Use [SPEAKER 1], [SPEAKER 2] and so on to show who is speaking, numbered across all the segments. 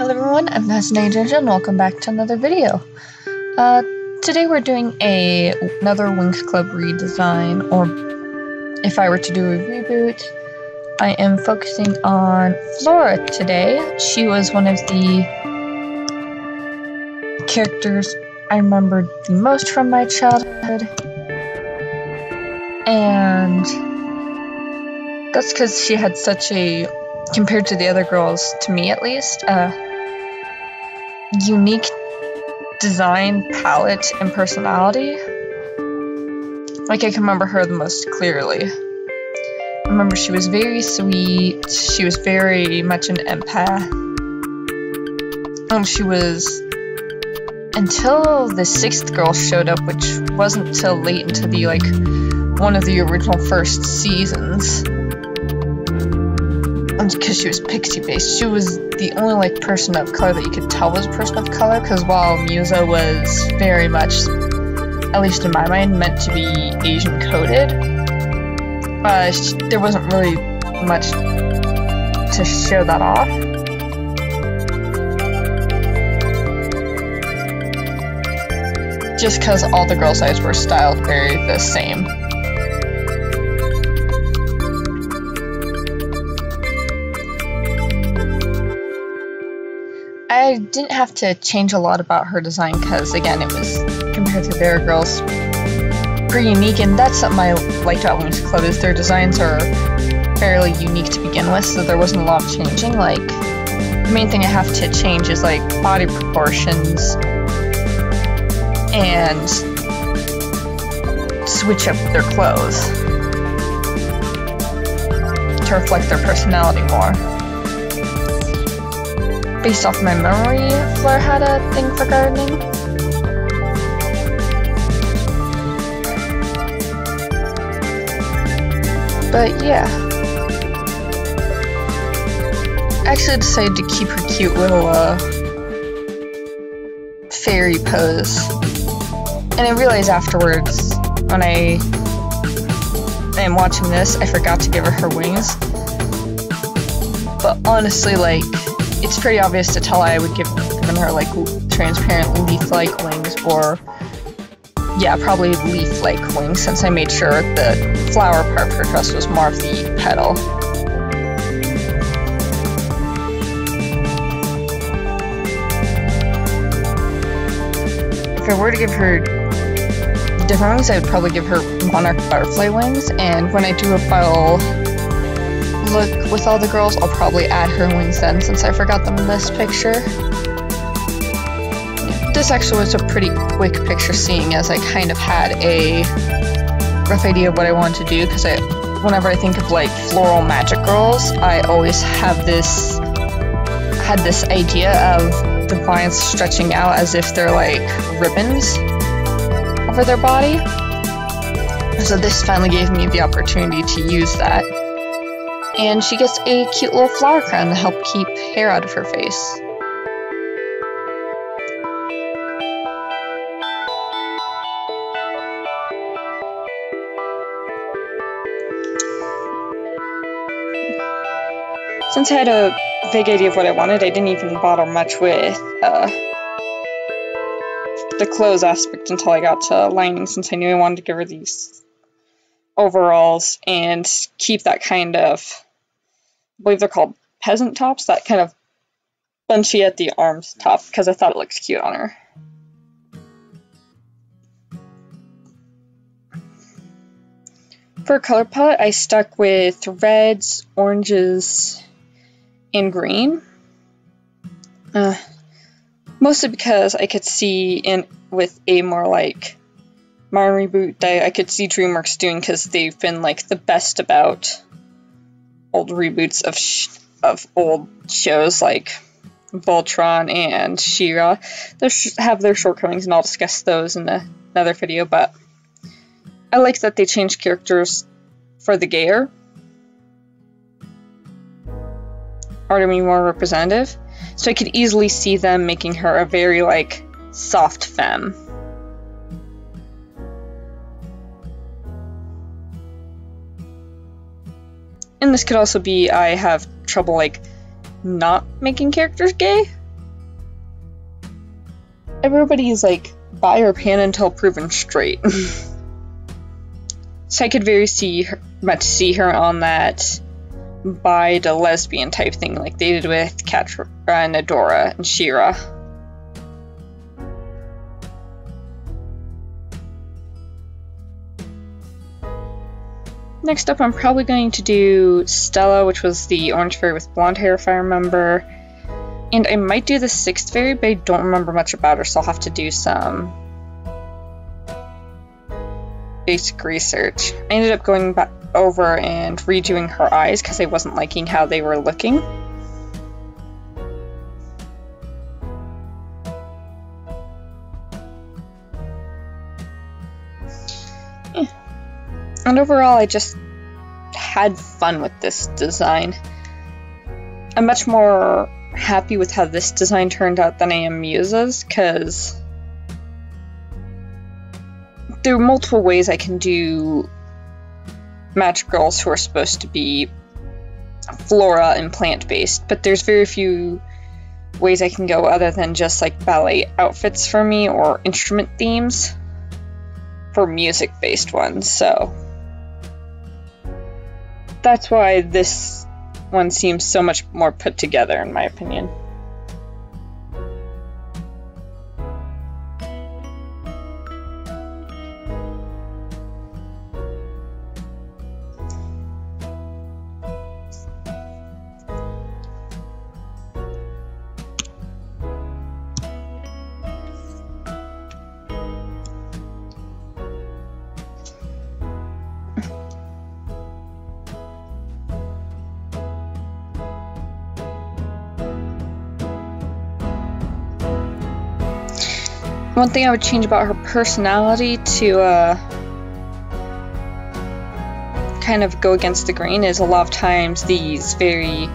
[SPEAKER 1] Hello everyone, I'm Fascinating Ginger and welcome back to another video. Uh, today we're doing a another Winx Club redesign, or if I were to do a reboot, I am focusing on Flora today. She was one of the characters I remembered the most from my childhood. And that's because she had such a compared to the other girls, to me at least, uh, unique design palette and personality. Like, I can remember her the most clearly. I remember she was very sweet, she was very much an empath. And she was. Until the sixth girl showed up, which wasn't till late into the, like, one of the original first seasons because she was pixie based. She was the only like person of color that you could tell was a person of color. Because while Musa was very much, at least in my mind, meant to be Asian coded, uh, she, there wasn't really much to show that off. Just because all the girls' eyes were styled very the same. I didn't have to change a lot about her design because, again, it was compared to their girls pretty unique, and that's something I liked about Winx Club is their designs are fairly unique to begin with, so there wasn't a lot of changing. Like the main thing I have to change is like body proportions and switch up their clothes to reflect their personality more based off my memory, Flora had a thing for gardening. But yeah. I actually decided to keep her cute little uh, fairy pose. And I realized afterwards, when I am watching this, I forgot to give her her wings. But honestly, like, it's pretty obvious to tell I would give given her like transparent leaf-like wings or yeah, probably leaf-like wings since I made sure the flower part of her dress was more of the petal. If I were to give her different wings, I would probably give her monarch butterfly wings, and when I do a final look with all the girls, I'll probably add her wings then since I forgot them in this picture. This actually was a pretty quick picture seeing as I kind of had a rough idea of what I wanted to do because I whenever I think of like floral magic girls, I always have this had this idea of the vines stretching out as if they're like ribbons over their body. So this finally gave me the opportunity to use that and she gets a cute little flower crown to help keep hair out of her face. Since I had a vague idea of what I wanted, I didn't even bother much with uh, the clothes aspect until I got to lining, since I knew I wanted to give her these overalls and keep that kind of, believe they're called peasant tops, that kind of bunchy at the arms top, because I thought it looked cute on her. For color palette, I stuck with reds, oranges, and green. Uh, mostly because I could see in with a more like my reboot that I could see DreamWorks doing because they've been like the best about old reboots of of old shows like Voltron and She-Ra. They have their shortcomings, and I'll discuss those in the, another video. But I like that they changed characters for the gayer, or to be more representative. So I could easily see them making her a very like soft femme. And this could also be I have trouble, like, not making characters gay. Everybody is like, bi or pan until proven straight. so I could very see her, much see her on that bi to lesbian type thing, like they did with Catra and uh, Adora and She-Ra. Next up, I'm probably going to do Stella, which was the orange fairy with blonde hair, if I remember. And I might do the sixth fairy, but I don't remember much about her, so I'll have to do some basic research. I ended up going back over and redoing her eyes because I wasn't liking how they were looking. Yeah. And overall, I just had fun with this design. I'm much more happy with how this design turned out than I am Musa's, because there are multiple ways I can do magic girls who are supposed to be flora and plant based, but there's very few ways I can go other than just like ballet outfits for me or instrument themes for music based ones, so that's why this one seems so much more put together, in my opinion. One thing I would change about her personality to uh, kind of go against the grain is a lot of times these very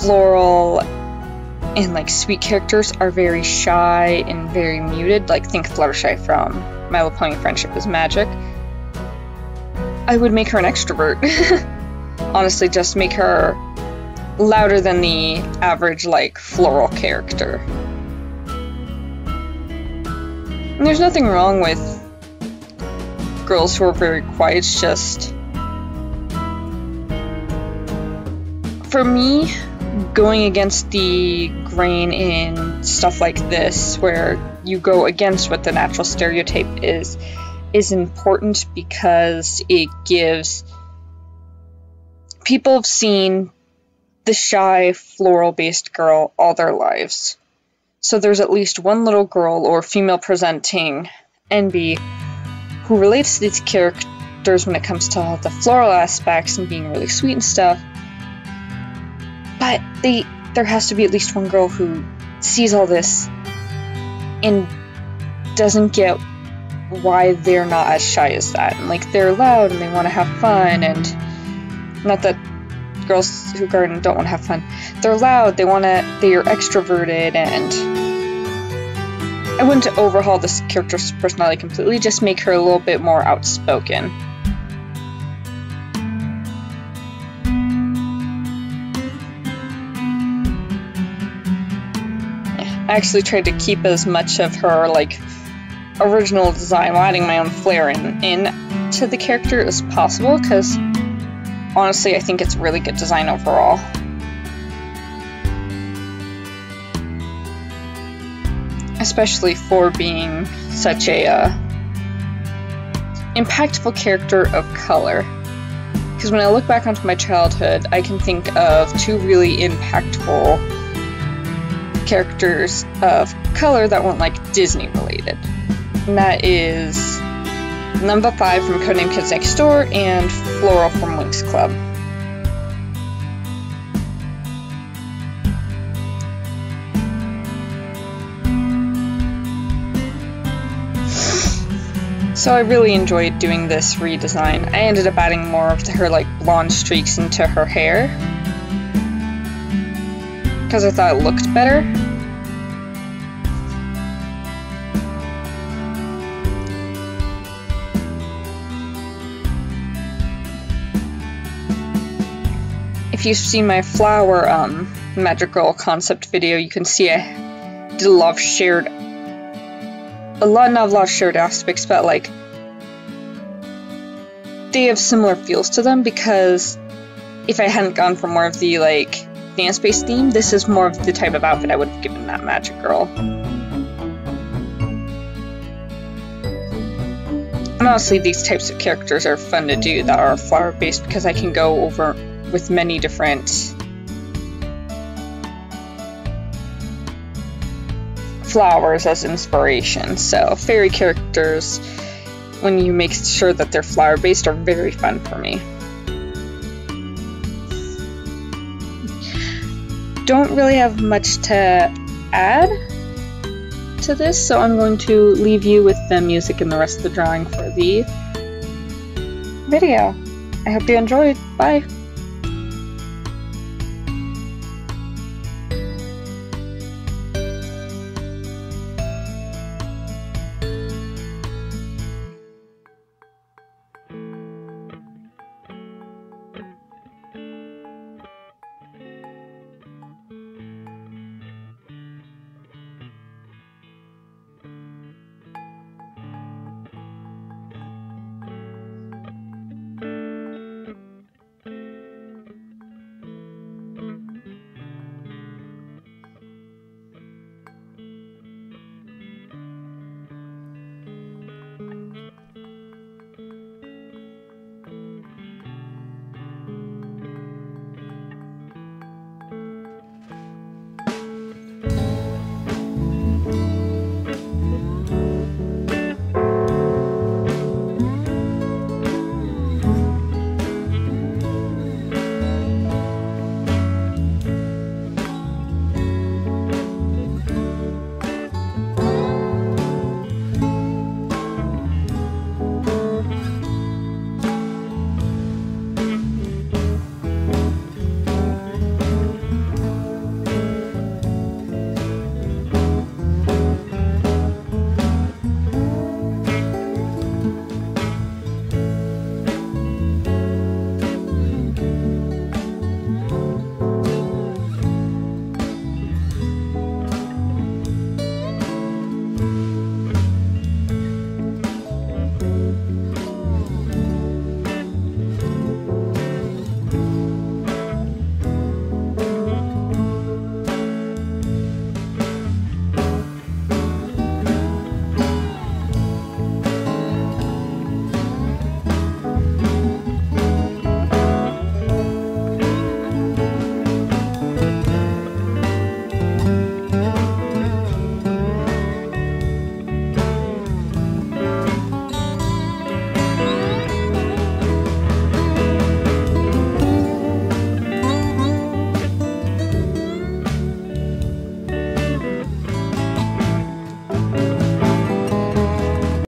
[SPEAKER 1] floral and like sweet characters are very shy and very muted. Like think Fluttershy from My Little Pony Friendship is Magic. I would make her an extrovert. Honestly, just make her louder than the average like floral character. There's nothing wrong with girls who are very quiet, it's just. For me, going against the grain in stuff like this, where you go against what the natural stereotype is, is important because it gives. People have seen the shy, floral based girl all their lives. So there's at least one little girl or female presenting NB who relates to these characters when it comes to the floral aspects and being really sweet and stuff. But they there has to be at least one girl who sees all this and doesn't get why they're not as shy as that. And like they're loud and they want to have fun and not that girls who garden don't want to have fun. They're loud, they want to they are extroverted and I wouldn't overhaul this character's personality completely, just make her a little bit more outspoken. I actually tried to keep as much of her like original design while adding my own flair in, in to the character as possible because honestly I think it's really good design overall. especially for being such a uh, impactful character of color. Because when I look back onto my childhood, I can think of two really impactful characters of color that weren't like Disney related. And that is Number 5 from Codename Kids Next Door and Flora from Winx Club. So I really enjoyed doing this redesign. I ended up adding more of her like blonde streaks into her hair because I thought it looked better. If you've seen my flower um, Magic Girl concept video, you can see I did a lot of shared a lot not a lot of shared aspects, but like they have similar feels to them because if I hadn't gone for more of the like dance-based theme, this is more of the type of outfit I would have given that magic girl. And honestly, these types of characters are fun to do that are flower-based because I can go over with many different flowers as inspiration. So fairy characters, when you make sure that they're flower-based, are very fun for me. don't really have much to add to this, so I'm going to leave you with the music and the rest of the drawing for the video. I hope you enjoyed. Bye!